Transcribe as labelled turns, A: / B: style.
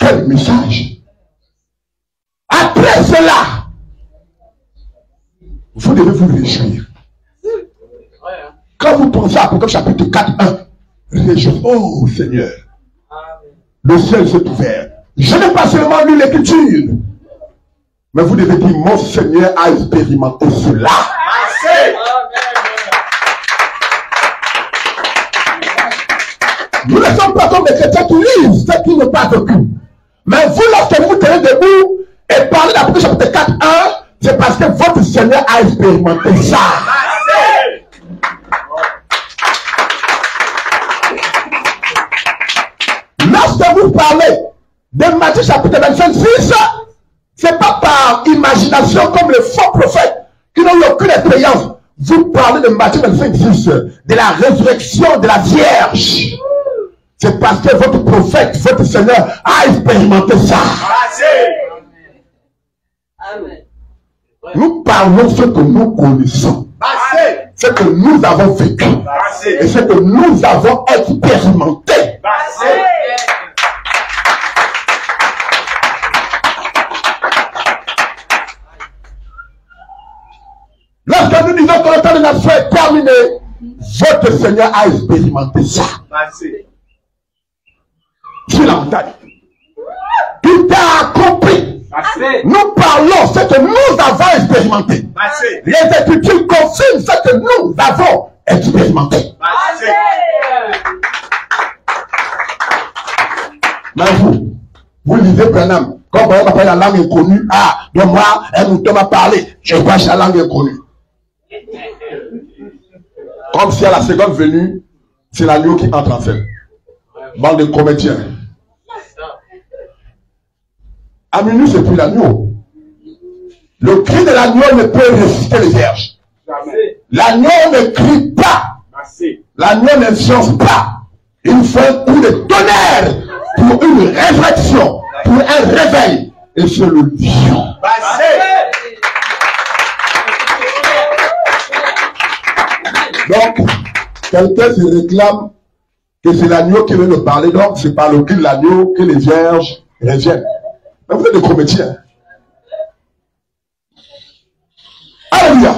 A: Quel message? Après cela, vous devez vous réjouir. Quand vous pensez à Apocalypse chapitre 4, 1, réjouissez. Oh Seigneur, le ciel s'est ouvert. Je n'ai pas seulement lu l'écriture, mais vous devez dire, mon Seigneur a expérimenté cela. Nous ne sommes pas comme les chrétiens qui lisent ce qui n'est pas vécu. Mais vous, lorsque vous tenez debout et parlez d'Apocalypse chapitre 4, 1, c'est parce que votre Seigneur a expérimenté ça. Lorsque vous parlez de Matthieu chapitre 25, 6, c'est pas par imagination comme les faux prophètes qui n'ont eu aucune expérience. Vous parlez de Matthieu 25, 6, de la résurrection de la Vierge. C'est parce que votre prophète, votre Seigneur a expérimenté ça. Nous parlons ce que nous connaissons. Ce que nous avons vécu. Et ce que nous avons expérimenté. Lorsque nous disons que le temps de nation est terminé, votre Seigneur a expérimenté ça. Montagne. Tout est accompli. Nous parlons ce que nous avons expérimenté. Les Écritures confirment ce que nous avons expérimenté. Mais vous, vous lisez Branham, comme on appelle la langue inconnue. Ah, de moi, un mouton m'a parlé. Je vois la langue inconnue. Comme si à la seconde venue, c'est l'agneau qui entre en scène. Bande de comédiens. À minuit, c'est plus l'agneau. Le cri de l'agneau ne peut résister les vierges. L'agneau ne crie pas. L'agneau ne science pas. Il faut un coup de tonnerre pour une réflexion, pour un réveil. Et c'est le lion. Donc, quelqu'un se réclame que c'est l'agneau qui veut nous parler. Donc, c'est par le cri de l'agneau que les vierges reviennent. Vous êtes des comédiens. Alléluia.